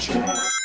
全。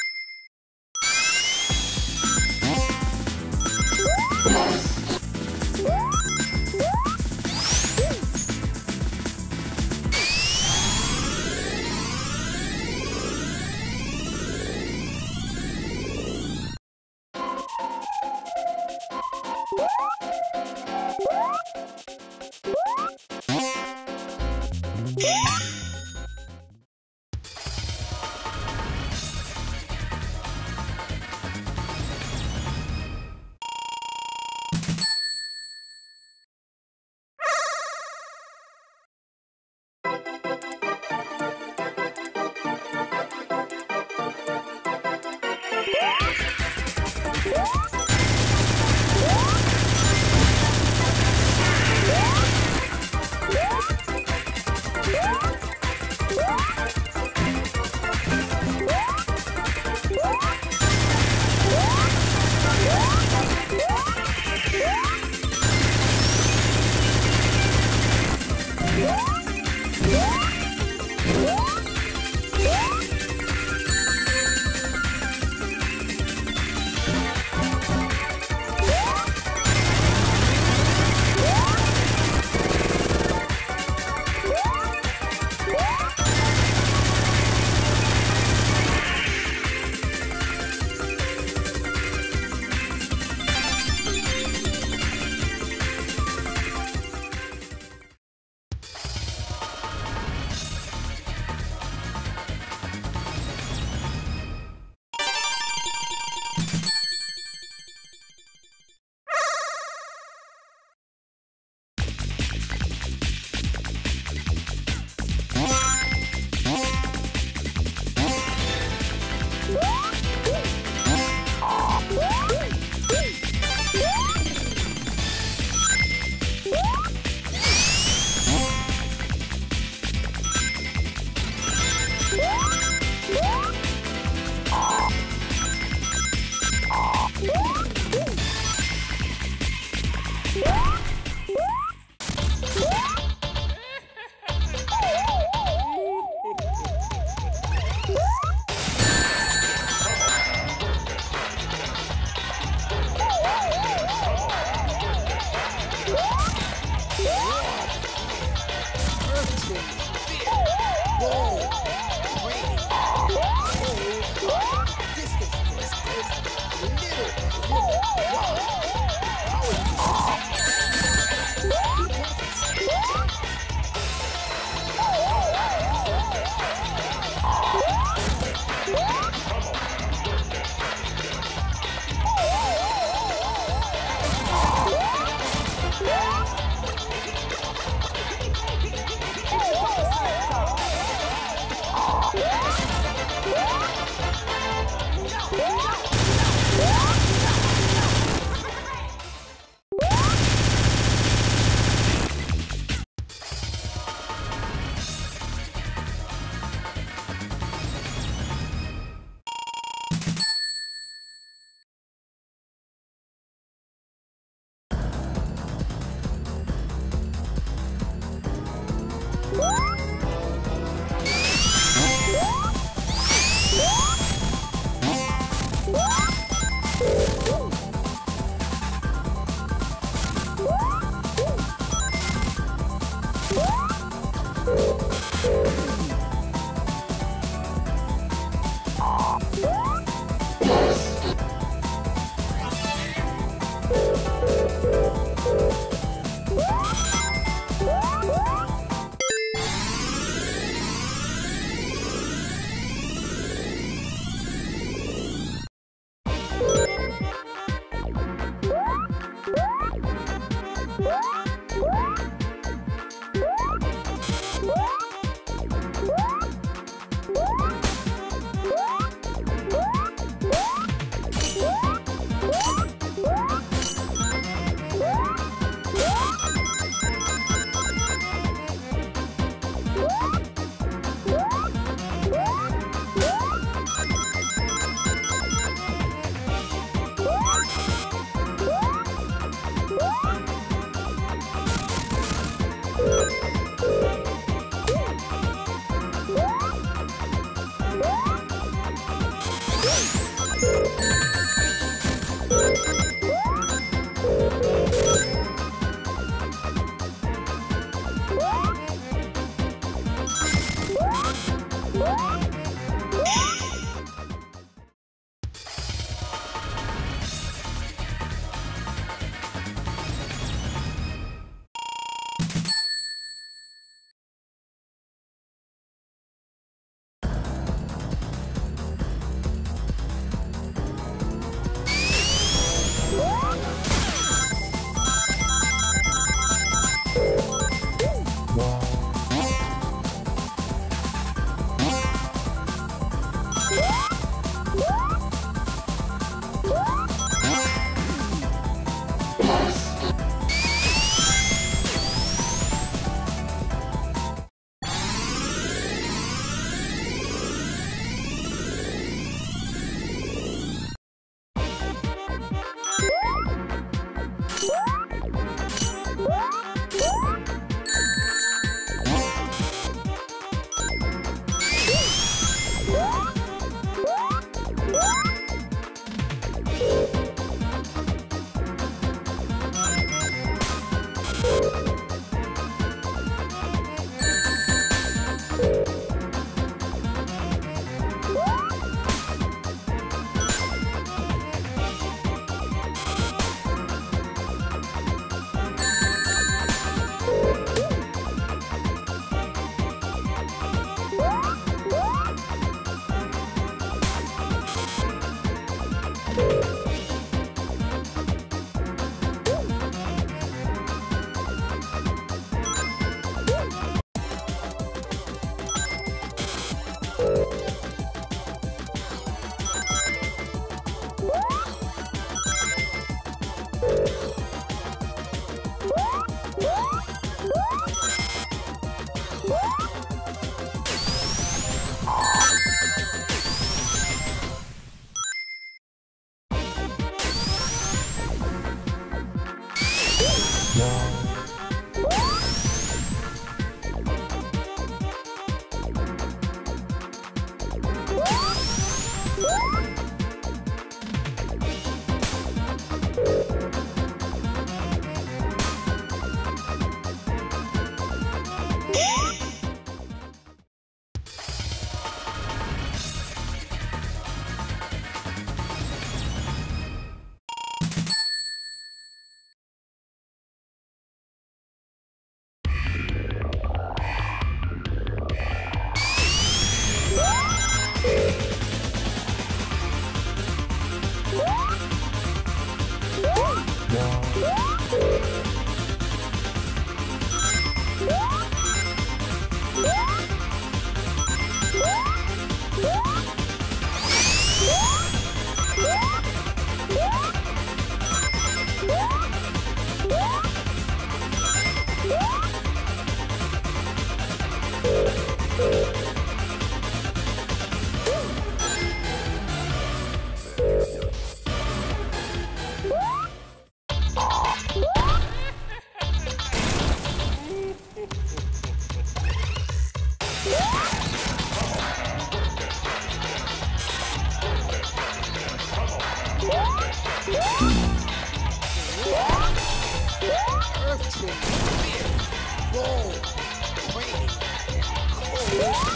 Cold.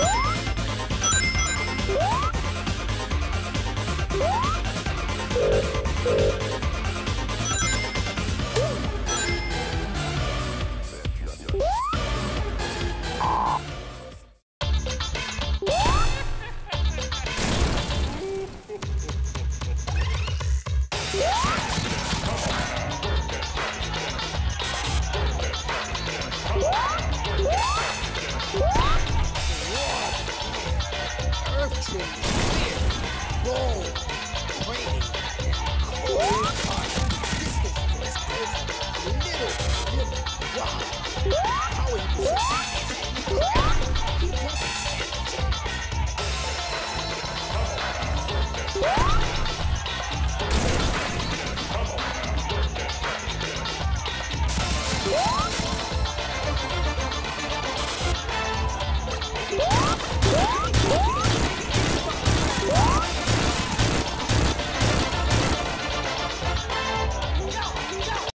Hard, Little. Wow. You possess.